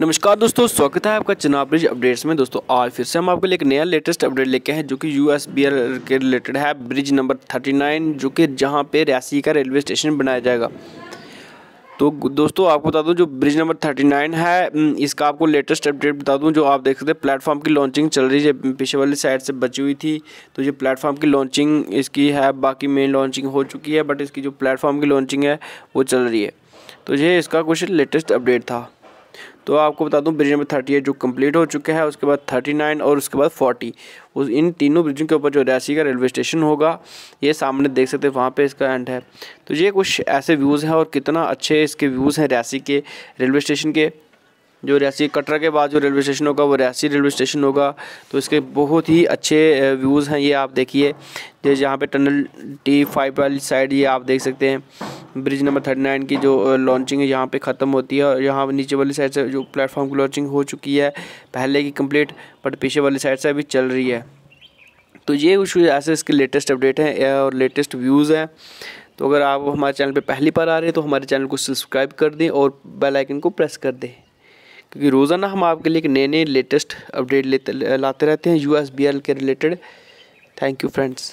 नमस्कार दोस्तों, स्वागत है आपका चुनाव ब्रिज अपडेट्स में। दोस्तों, आज फिर से हम आपके लिए एक नया लेटेस्ट अपडेट लेके हैं, जो कि यू के रिलेटेड है ब्रिज नंबर 39 जो कि जहाँ पे रियासी का रेलवे स्टेशन बनाया जाएगा। तो दोस्तों, आपको बता दूँ, जो ब्रिज नंबर 39 है इसका आपको लेटेस्ट अपडेट बता दूँ, जो आप देख सकते हैं प्लेटफॉर्म की लॉन्चिंग चल रही है। पीछे वाली साइड से बची हुई थी तो ये प्लेटफॉर्म की लॉन्चिंग इसकी है, बाकी मेन लॉन्चिंग हो चुकी है बट इसकी जो प्लेटफॉर्म की लॉन्चिंग है, वो चल रही है। तो ये इसका कुछ लेटेस्ट अपडेट था। तो आपको बता दूँ ब्रिज नंबर थर्टी एट जो कंप्लीट हो चुका है, उसके बाद थर्टी नाइन और उसके बाद फोर्टी उस, इन तीनों ब्रिजों के ऊपर जो रियासी का रेलवे स्टेशन होगा, ये सामने देख सकते हैं, वहाँ पे इसका एंड है। तो ये कुछ ऐसे व्यूज़ हैं और कितना अच्छे इसके व्यूज़ हैं रियासी के रेलवे स्टेशन के। जो रियासी कटरा के बाद जो रेलवे स्टेशन होगा, वो रियासी रेलवे स्टेशन होगा। तो इसके बहुत ही अच्छे व्यूज़ हैं, ये आप देखिए। जैसे यहाँ पे टनल टी फाइव वाली साइड ये आप देख सकते हैं। ब्रिज नंबर थर्टी नाइन की जो लॉन्चिंग है, यहाँ पे ख़त्म होती है और यहाँ नीचे वाली साइड से जो प्लेटफॉर्म की लॉन्चिंग हो चुकी है, पहले की कंप्लीट बट पीछे वाली साइड से अभी चल रही है। तो ये कुछ ऐसे इसके लेटेस्ट अपडेट हैं और लेटेस्ट व्यूज़ हैं। तो अगर आप हमारे चैनल पे पहली बार आ रहे हैं तो हमारे चैनल को सब्सक्राइब कर दें और बेल आइकन को प्रेस कर दें। क्योंकि रोज़ाना हम आपके लिए एक नए नए लेटेस्ट अपडेट लेते, लाते रहते हैं यूएसबीएल के रिलेटेड थैंक यू फ्रेंड्स